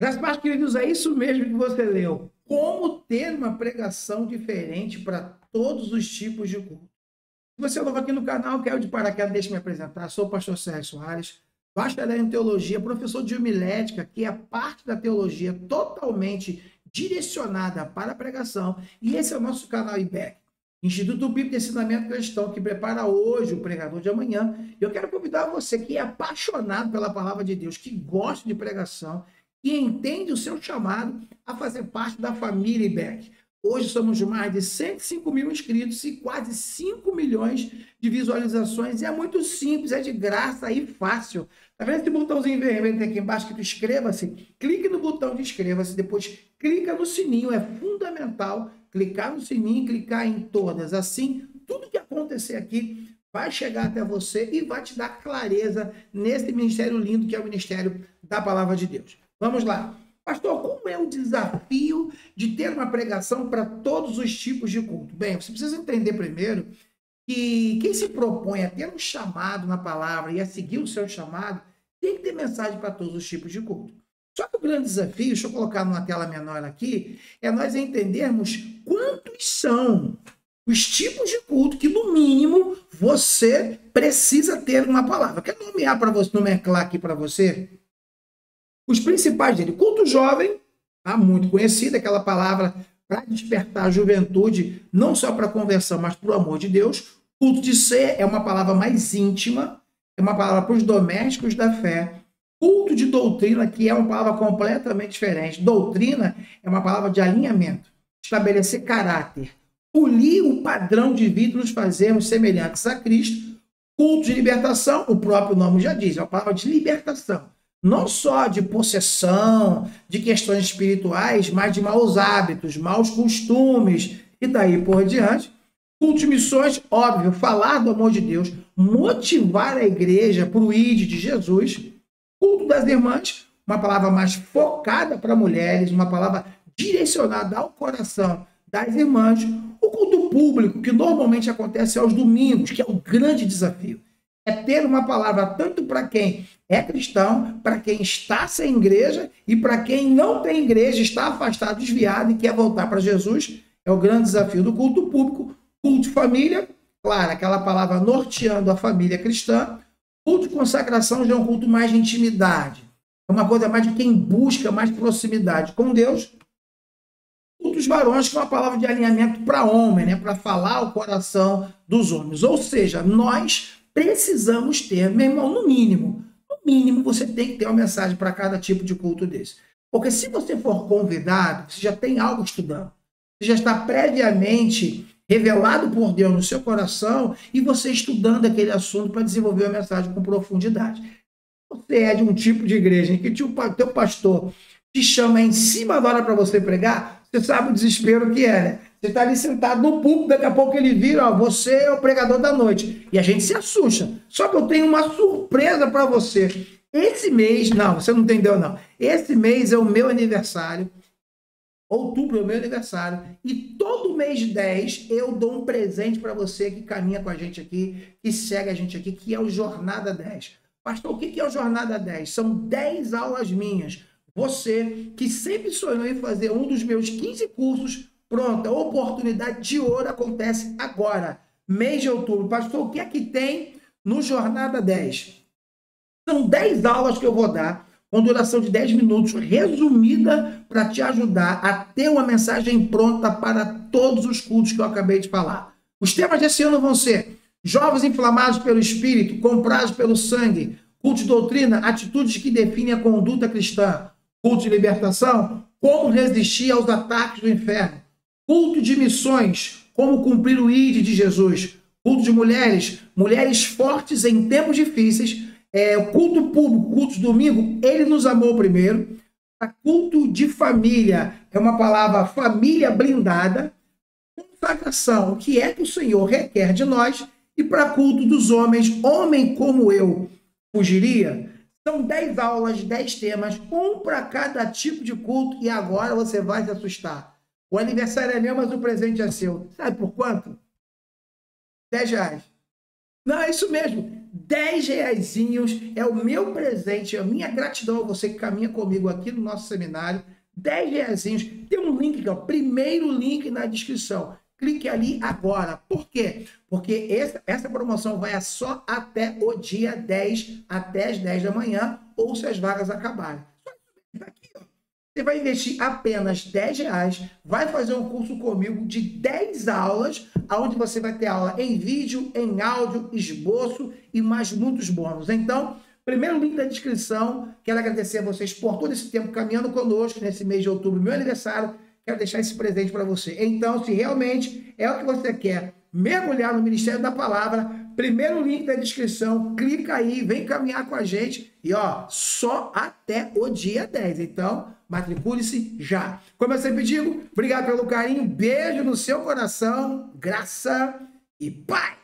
Gaspar, queridos, é isso mesmo que você leu. Como ter uma pregação diferente para todos os tipos de culto. Se você é novo aqui no canal, quero de paraquedas, deixe me apresentar. Sou o pastor Sérgio Soares, bacharel em teologia, professor de homilética, que é parte da teologia totalmente direcionada para a pregação. E esse é o nosso canal IBEC. Instituto Bíblico de Ensinamento Cristão, que prepara hoje o pregador de amanhã. Eu quero convidar você que é apaixonado pela palavra de Deus, que gosta de pregação, que entende o seu chamado a fazer parte da família IBEC. Hoje somos mais de 105 mil inscritos e quase 5 milhões de visualizações. E é muito simples, é de graça e fácil. Tá vendo esse botãozinho vermelho aqui embaixo que tu inscreva-se? Clique no botão de inscreva-se, depois clica no sininho. É fundamental clicar no sininho e clicar em todas. Assim, tudo que acontecer aqui vai chegar até você e vai te dar clareza nesse ministério lindo que é o Ministério da Palavra de Deus. Vamos lá. Pastor, como é o desafio de ter uma pregação para todos os tipos de culto? Bem, você precisa entender primeiro que quem se propõe a ter um chamado na palavra e a seguir o seu chamado tem que ter mensagem para todos os tipos de culto. Só que o grande desafio, deixa eu colocar numa tela menor aqui, é nós entendermos quantos são os tipos de culto que, no mínimo, você precisa ter uma palavra. Quer nomear para você, nomenclar aqui para você? Os principais dele, culto jovem, tá? muito conhecido, aquela palavra para despertar a juventude, não só para conversão, mas para o amor de Deus. Culto de ser é uma palavra mais íntima, é uma palavra para os domésticos da fé. Culto de doutrina, que é uma palavra completamente diferente. Doutrina é uma palavra de alinhamento, estabelecer caráter, polir o padrão de vida nos fazermos semelhantes a Cristo. Culto de libertação, o próprio nome já diz, é uma palavra de libertação não só de possessão, de questões espirituais, mas de maus hábitos, maus costumes e daí por diante. Culto missões, óbvio, falar do amor de Deus, motivar a igreja para o ID de Jesus. Culto das irmãs, uma palavra mais focada para mulheres, uma palavra direcionada ao coração das irmãs. O culto público, que normalmente acontece aos domingos, que é o grande desafio é ter uma palavra tanto para quem é cristão, para quem está sem igreja e para quem não tem igreja, está afastado, desviado e quer voltar para Jesus. É o grande desafio do culto público. Culto de família, claro, aquela palavra norteando a família cristã. Culto de consagração já é um culto mais de intimidade. É uma coisa mais de quem busca mais proximidade com Deus. Culto dos varões, que é uma palavra de alinhamento para homem, né? para falar o coração dos homens. Ou seja, nós precisamos ter, meu irmão, no mínimo, no mínimo você tem que ter uma mensagem para cada tipo de culto desse. Porque se você for convidado, você já tem algo estudando. Você já está previamente revelado por Deus no seu coração e você estudando aquele assunto para desenvolver a mensagem com profundidade. Você é de um tipo de igreja em que o teu pastor te chama em cima da hora para você pregar, você sabe o desespero que é, né? Você está ali sentado no púlpito, daqui a pouco ele vira, ó, você é o pregador da noite. E a gente se assusta. Só que eu tenho uma surpresa para você. Esse mês, não, você não entendeu, não. Esse mês é o meu aniversário. Outubro é o meu aniversário. E todo mês 10 eu dou um presente para você que caminha com a gente aqui, que segue a gente aqui, que é o Jornada 10. Pastor, o que é o Jornada 10? São 10 aulas minhas. Você que sempre sonhou em fazer um dos meus 15 cursos Pronto, a oportunidade de ouro acontece agora, mês de outubro. Pastor, o que é que tem no Jornada 10? São 10 aulas que eu vou dar, com duração de 10 minutos, resumida para te ajudar a ter uma mensagem pronta para todos os cultos que eu acabei de falar. Os temas desse ano vão ser jovens inflamados pelo espírito, comprados pelo sangue, culto de doutrina, atitudes que definem a conduta cristã, culto de libertação, como resistir aos ataques do inferno, Culto de missões, como cumprir o ID de Jesus. Culto de mulheres, mulheres fortes em tempos difíceis. É, culto público, culto de domingo, ele nos amou primeiro. A culto de família é uma palavra família blindada. Consagração, que é que o Senhor requer de nós. E para culto dos homens, homem como eu fugiria. São dez aulas, dez temas, um para cada tipo de culto, e agora você vai se assustar. O aniversário é meu, mas o presente é seu. Sabe por quanto? 10 reais. Não, é isso mesmo. 10 reaisinhos é o meu presente, a minha gratidão a você que caminha comigo aqui no nosso seminário. 10 reaisinhos. Tem um link ó, primeiro link na descrição. Clique ali agora. Por quê? Porque essa, essa promoção vai só até o dia 10, até as 10 da manhã, ou se as vagas acabarem. Você vai investir apenas 10 reais, vai fazer um curso comigo de 10 aulas, onde você vai ter aula em vídeo, em áudio, esboço e mais muitos bônus. Então, primeiro link da descrição. Quero agradecer a vocês por todo esse tempo caminhando conosco nesse mês de outubro, meu aniversário quero deixar esse presente para você. Então, se realmente é o que você quer, mergulhar no Ministério da Palavra, primeiro link da descrição, clica aí, vem caminhar com a gente e ó, só até o dia 10. Então, matricule-se já. Como eu sempre digo, obrigado pelo carinho, beijo no seu coração, graça e paz.